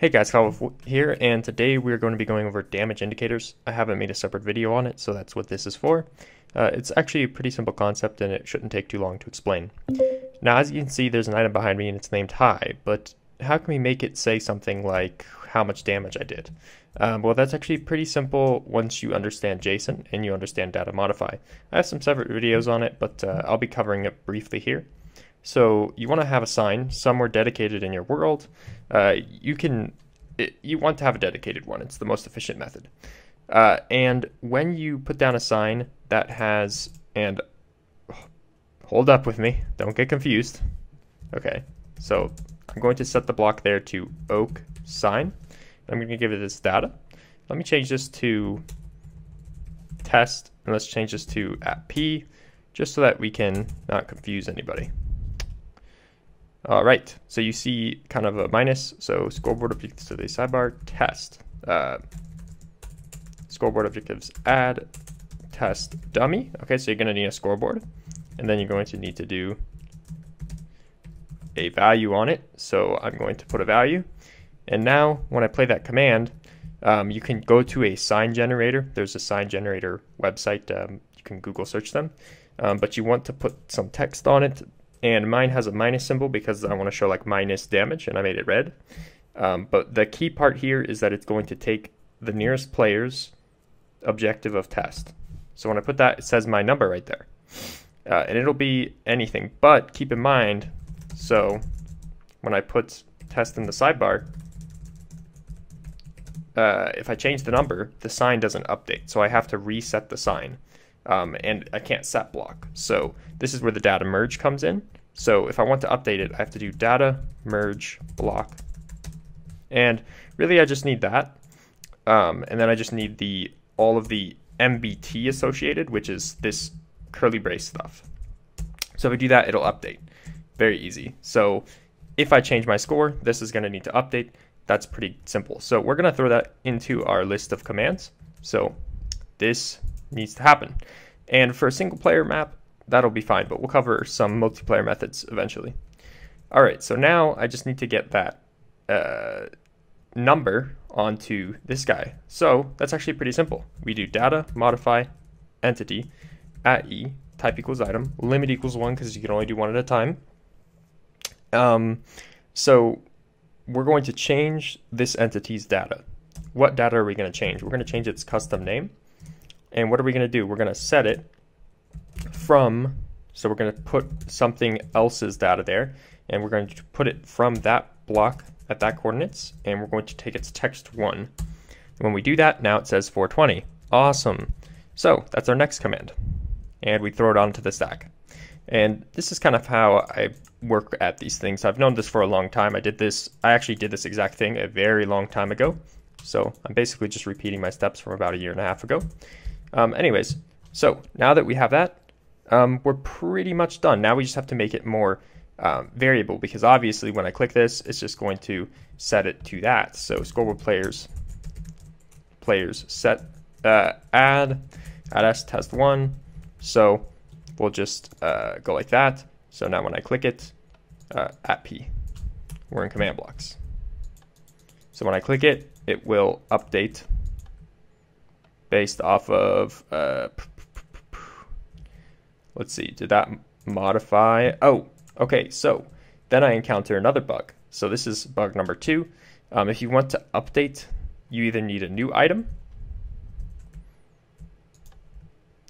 Hey guys, Kyle here, and today we're going to be going over damage indicators. I haven't made a separate video on it, so that's what this is for. Uh, it's actually a pretty simple concept and it shouldn't take too long to explain. Now as you can see, there's an item behind me and it's named high, but how can we make it say something like how much damage I did? Um, well, that's actually pretty simple once you understand JSON and you understand data modify. I have some separate videos on it, but uh, I'll be covering it briefly here. So you want to have a sign somewhere dedicated in your world. Uh, you can, it, you want to have a dedicated one. It's the most efficient method. Uh, and when you put down a sign that has, and hold up with me, don't get confused. Okay, so I'm going to set the block there to oak sign. I'm going to give it this data. Let me change this to test, and let's change this to at p, just so that we can not confuse anybody. All right, so you see kind of a minus. So scoreboard objectives to the sidebar test. Uh, scoreboard objectives add test dummy. Okay, so you're gonna need a scoreboard and then you're going to need to do a value on it. So I'm going to put a value. And now when I play that command, um, you can go to a sign generator. There's a sign generator website. Um, you can Google search them. Um, but you want to put some text on it and mine has a minus symbol because I want to show like minus damage and I made it red. Um, but the key part here is that it's going to take the nearest player's objective of test. So when I put that, it says my number right there. Uh, and it'll be anything, but keep in mind, so when I put test in the sidebar, uh, if I change the number, the sign doesn't update. So I have to reset the sign um, and I can't set block. So this is where the data merge comes in. So if I want to update it, I have to do data merge block. And really I just need that. Um, and then I just need the all of the NBT associated, which is this curly brace stuff. So if I do that, it'll update. Very easy. So if I change my score, this is going to need to update. That's pretty simple. So we're going to throw that into our list of commands. So this needs to happen. And for a single player map, that'll be fine, but we'll cover some multiplayer methods eventually. All right, so now I just need to get that uh, number onto this guy. So that's actually pretty simple. We do data, modify, entity, at e, type equals item, limit equals one because you can only do one at a time. Um, so we're going to change this entity's data. What data are we going to change? We're going to change its custom name. And what are we going to do? We're going to set it from, so we're going to put something else's data there, and we're going to put it from that block at that coordinates, and we're going to take its text one. When we do that, now it says 420. Awesome. So that's our next command. And we throw it onto the stack. And this is kind of how I work at these things. I've known this for a long time. I did this, I actually did this exact thing a very long time ago. So I'm basically just repeating my steps from about a year and a half ago. Um, anyways, so now that we have that, um, we're pretty much done. Now we just have to make it more um, variable because obviously when I click this, it's just going to set it to that. So scoreboard players, players set, uh, add, add s test one. So we'll just uh, go like that. So now when I click it, uh, at p, we're in command blocks. So when I click it, it will update based off of, uh, let's see, did that modify? Oh, okay, so then I encounter another bug. So this is bug number two. Um, if you want to update, you either need a new item,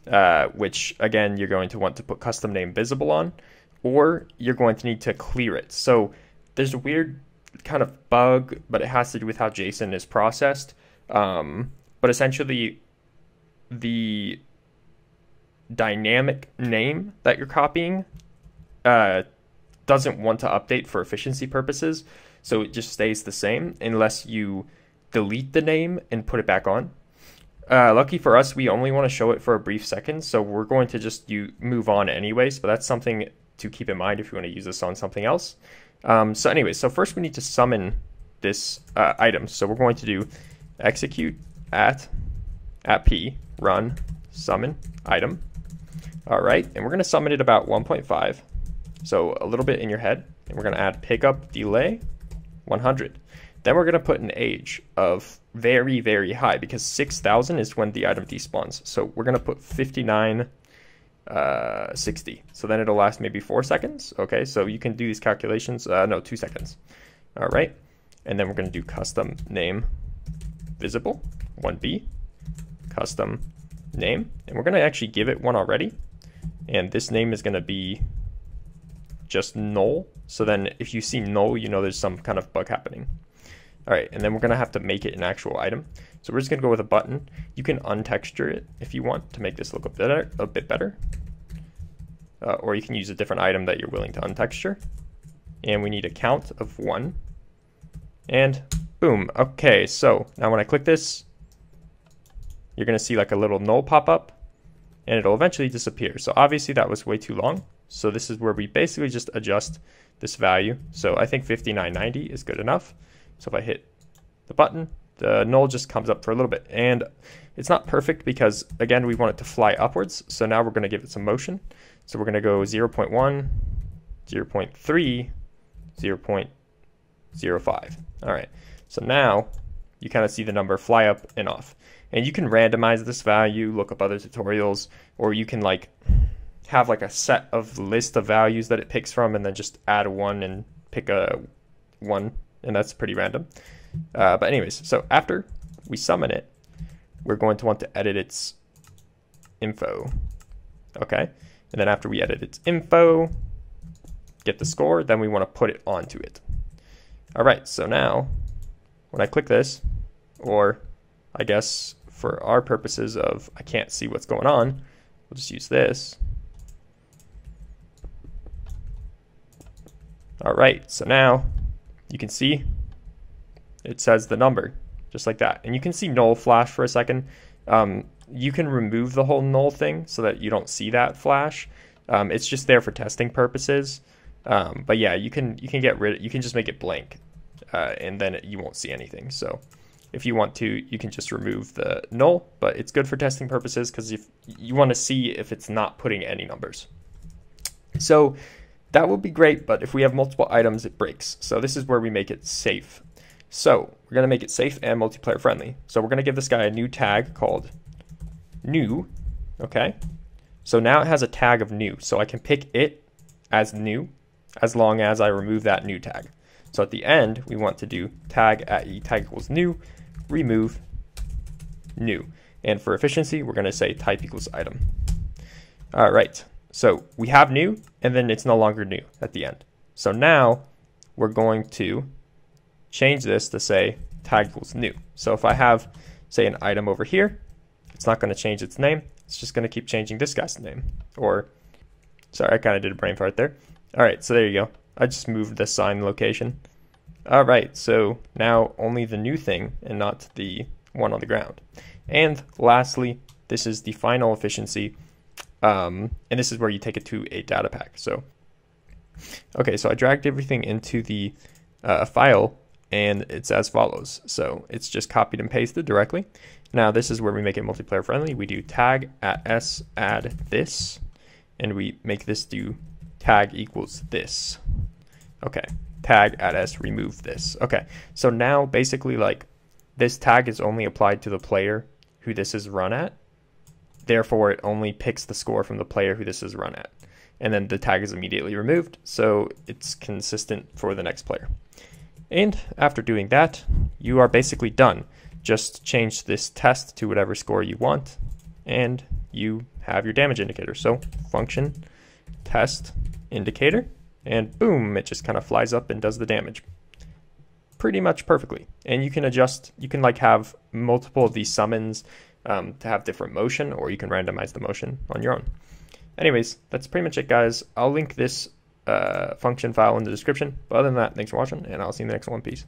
uh, which again, you're going to want to put custom name visible on, or you're going to need to clear it. So there's a weird kind of bug, but it has to do with how JSON is processed. Um, but essentially, the dynamic name that you're copying uh, doesn't want to update for efficiency purposes. So it just stays the same unless you delete the name and put it back on. Uh, lucky for us, we only want to show it for a brief second, so we're going to just you move on anyways. But that's something to keep in mind if you want to use this on something else. Um, so anyways, so first we need to summon this uh, item. So we're going to do execute at at p run summon item. All right, and we're gonna summon it about 1.5, so a little bit in your head, and we're gonna add pickup delay 100. Then we're going to put an age of very, very high because 6,000 is when the item despawns. So we're going to put 59 uh, 60. So then it'll last maybe four seconds. Okay, so you can do these calculations. Uh, no, two seconds. All right. And then we're going to do custom name visible 1b custom name. And we're going to actually give it one already. And this name is going to be just null. So then if you see null, you know there's some kind of bug happening. All right, and then we're gonna have to make it an actual item. So we're just gonna go with a button. You can untexture it if you want to make this look a bit, a bit better. Uh, or you can use a different item that you're willing to untexture. And we need a count of one. And boom, okay, so now when I click this, you're gonna see like a little null pop up and it'll eventually disappear. So obviously that was way too long. So this is where we basically just adjust this value. So I think 5990 is good enough. So if I hit the button, the null just comes up for a little bit. And it's not perfect because, again, we want it to fly upwards. So now we're going to give it some motion. So we're going to go 0 0.1, 0 0.3, 0 0.05. All right. So now you kind of see the number fly up and off. And you can randomize this value, look up other tutorials, or you can like have like a set of list of values that it picks from and then just add one and pick a one and that's pretty random. Uh, but anyways, so after we summon it, we're going to want to edit its info. Okay, and then after we edit its info, get the score, then we want to put it onto it. All right, so now when I click this, or I guess for our purposes of I can't see what's going on, we'll just use this. All right, so now you can see it says the number just like that. And you can see null flash for a second. Um, you can remove the whole null thing so that you don't see that flash. Um, it's just there for testing purposes. Um, but yeah, you can you can get rid. You can just make it blank, uh, and then it, you won't see anything. So if you want to, you can just remove the null. But it's good for testing purposes because if you want to see if it's not putting any numbers. So that would be great, but if we have multiple items, it breaks. So this is where we make it safe. So we're going to make it safe and multiplayer friendly. So we're going to give this guy a new tag called new. Okay. So now it has a tag of new. So I can pick it as new as long as I remove that new tag. So at the end, we want to do tag at e tag equals new, remove new. And for efficiency, we're going to say type equals item. All right. So we have new, and then it's no longer new at the end. So now we're going to change this to say tag equals new. So if I have, say, an item over here, it's not going to change its name. It's just going to keep changing this guy's name. Or, sorry, I kind of did a brain fart there. All right, so there you go. I just moved the sign location. All right, so now only the new thing and not the one on the ground. And lastly, this is the final efficiency um, and this is where you take it to a data pack. So, okay, so I dragged everything into the uh, file and it's as follows. So it's just copied and pasted directly. Now this is where we make it multiplayer friendly. We do tag at s add this, and we make this do tag equals this. Okay, tag at s remove this. Okay, so now basically like this tag is only applied to the player who this is run at, Therefore, it only picks the score from the player who this is run at. And then the tag is immediately removed, so it's consistent for the next player. And after doing that, you are basically done. Just change this test to whatever score you want, and you have your damage indicator. So function test indicator, and boom, it just kind of flies up and does the damage pretty much perfectly. And you can adjust, you can like have multiple of these summons um, to have different motion, or you can randomize the motion on your own. Anyways, that's pretty much it, guys. I'll link this uh, function file in the description. But other than that, thanks for watching, and I'll see you in the next one. Peace.